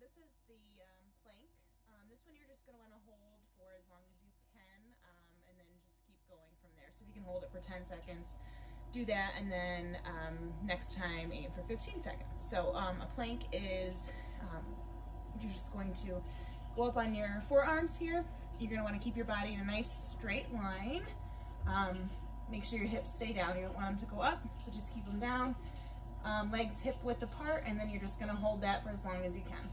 this is the um, plank. Um, this one you're just going to want to hold for as long as you can um, and then just keep going from there. So if you can hold it for 10 seconds, do that and then um, next time aim for 15 seconds. So um, a plank is, um, you're just going to go up on your forearms here. You're going to want to keep your body in a nice straight line. Make sure your hips stay down. You don't want them to go up, so just keep them down. Um, legs hip width apart and then you're just going to hold that for as long as you can.